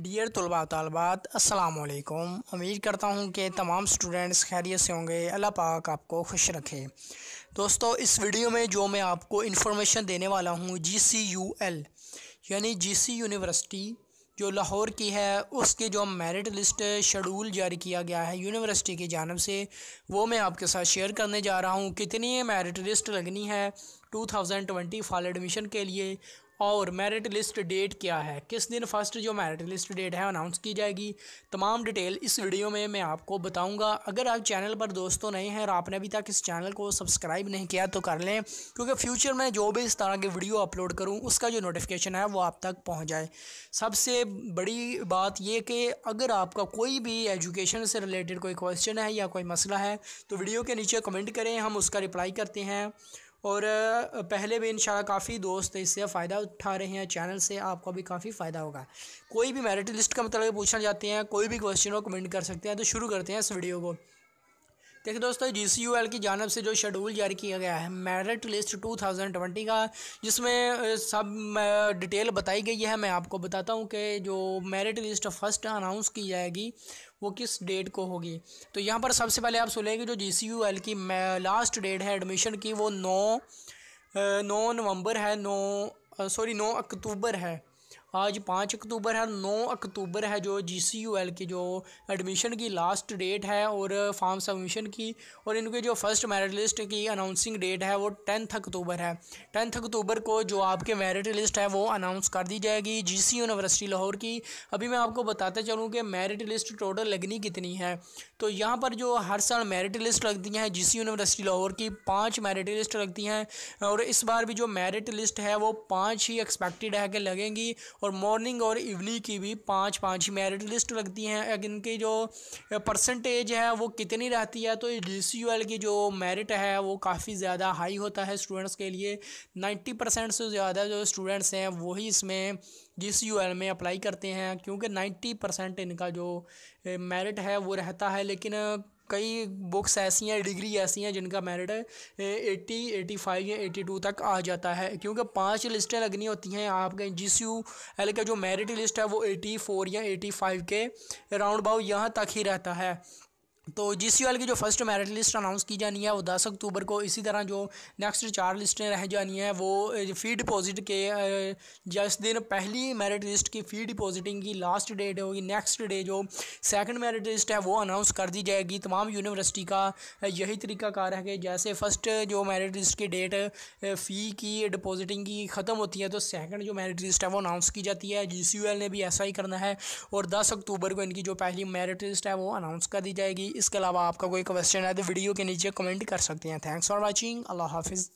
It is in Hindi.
डियर तलबा तलबात असलकुम उम्मीद करता हूँ कि तमाम स्टूडेंट्स खैरियत से होंगे। अल्लाह पाक आपको खुश रखे। दोस्तों, इस वीडियो में जो मैं आपको इन्फॉर्मेशन देने वाला हूँ जी सी यू एल यानी जी सी यूनिवर्सिटी जो लाहौर की है, उसके जो मेरिट लिस्ट शेड्यूल जारी किया गया है यूनिवर्सिटी की जानब से, वो मैं आपके साथ शेयर करने जा रहा हूँ। कितनी मेरिट लिस्ट लगनी है? 2020 फॉल एडमिशन के लिए और मेरिट लिस्ट डेट क्या है? किस दिन फ़र्स्ट जो मेरिट लिस्ट डेट है अनाउंस की जाएगी? तमाम डिटेल इस वीडियो में मैं आपको बताऊँगा। अगर आप चैनल पर दोस्तों नहीं हैं और आपने अभी तक इस चैनल को सब्सक्राइब नहीं किया तो कर लें, क्योंकि फ्यूचर में जो भी इस तरह के वीडियो अपलोड करूँ, उसका जो नोटिफिकेशन है वो आप तक पहुँच जाए। सबसे बड़ी बात ये कि अगर आपका कोई भी एजुकेशन से रिलेटेड कोई क्वेश्चन है या कोई मसला है तो वीडियो के नीचे कमेंट करें, हम उसका रिप्लाई करते हैं। और पहले भी इन काफ़ी दोस्त इससे फ़ायदा उठा रहे हैं, चैनल से आपको भी काफ़ी फ़ायदा होगा। कोई भी मेरिट लिस्ट का मतलब पूछना चाहते हैं, कोई भी क्वेश्चन हो कमेंट कर सकते हैं तो शुरू करते हैं इस वीडियो को। देखिए दोस्तों जी सी यू एल की जानब से जो शेड्यूल जारी किया गया है merit list two thousand twenty का, जिसमें सब डिटेल बताई गई है। मैं आपको बताता हूँ कि जो मेरिट लिस्ट फ़र्स्ट अनाउंस की जाएगी, वो किस डेट को होगी। तो यहाँ पर सबसे पहले आप सुनेंगे जो जी सी यू एल की लास्ट डेट है एडमिशन की, वो नौ नौ नवंबर है, नौ सॉरी नौ अक्टूबर है। आज पाँच अक्टूबर है, नौ अक्टूबर है जो जी सी यू एल की जो एडमिशन की लास्ट डेट है और फॉर्म सबमिशन की और इनके जो फ़र्स्ट मेरिट लिस्ट की अनाउंसिंग डेट है वो टेंथ अक्टूबर है। टेंथ अक्टूबर को जो आपके मेरिट लिस्ट है वो अनाउंस कर दी जाएगी जी सी यूनिवर्सिटी लाहौर की। अभी मैं आपको बताते चलूँ कि मेरिट लिस्ट टोटल लगनी कितनी है। तो यहाँ पर जो हर साल मेरिट लिस्ट लगती हैं जी सी यूनिवर्सिटी लाहौर की, पाँच मेरिट लिस्ट लगती हैं और इस बार भी जो मेरिट लिस्ट है वो पाँच ही एक्सपेक्टेड है कि लगेंगी और मॉर्निंग और इवनिंग की भी पाँच पाँच मेरिट लिस्ट लगती हैं। इनकी जो परसेंटेज है, वो कितनी रहती है तो जी सी यू एल की जो मेरिट है, वो काफ़ी ज़्यादा हाई होता है स्टूडेंट्स के लिए। नाइन्टी परसेंट से ज़्यादा जो स्टूडेंट्स हैं वही इसमें जी सी यू एल में अप्लाई करते हैं, क्योंकि नाइन्टी परसेंट इनका जो मेरिट है, वो रहता है। लेकिन कई बुक्स ऐसी हैं डिग्री ऐसी हैं, जिनका मेरिट एट्टी एटी फाइव या एटी टू तक आ जाता है। क्योंकि पाँच लिस्टें लगनी होती हैं आपके जी यू एल का जो मेरिट लिस्ट है, वो एटी फोर या एटी फाइव के राउंड बाउ यहाँ तक ही रहता है। तो जी सी की जो फ़र्स्ट मेरिट लिस्ट अनाउंस की जानी है, वो दस अक्टूबर को इसी तरह जो नेक्स्ट चार लिस्टें रह जानी है, वो फ़ी डिपॉजिट के जिस दिन पहली मेरिट लिस्ट की फ़ी डिपॉजिटिंग की लास्ट डेट होगी नेक्स्ट डे जो सेकंड मेरिट लिस्ट है, वो अनाउंस कर दी जाएगी तमाम यूनिवर्सिटी का यही तरीका कार है कि जैसे फ़र्स्ट जो मेरिट लिस्ट की डेट फ़ी की डिपॉजिटिंग की ख़त्म होती है तो सेकेंड जो मेरिट लिस्ट है, वो अनाउंस की जाती है। जी ने भी ऐसा ही करना है और दस अक्टूबर को इनकी जो पहली मेरिट लिस्ट है, वो अनाउंस कर दी जाएगी। इसके अलावा आपका कोई क्वेश्चन है तो वीडियो के नीचे कमेंट कर सकते हैं. थैंक्स फॉर वॉचिंग अल्लाह हाफिज़.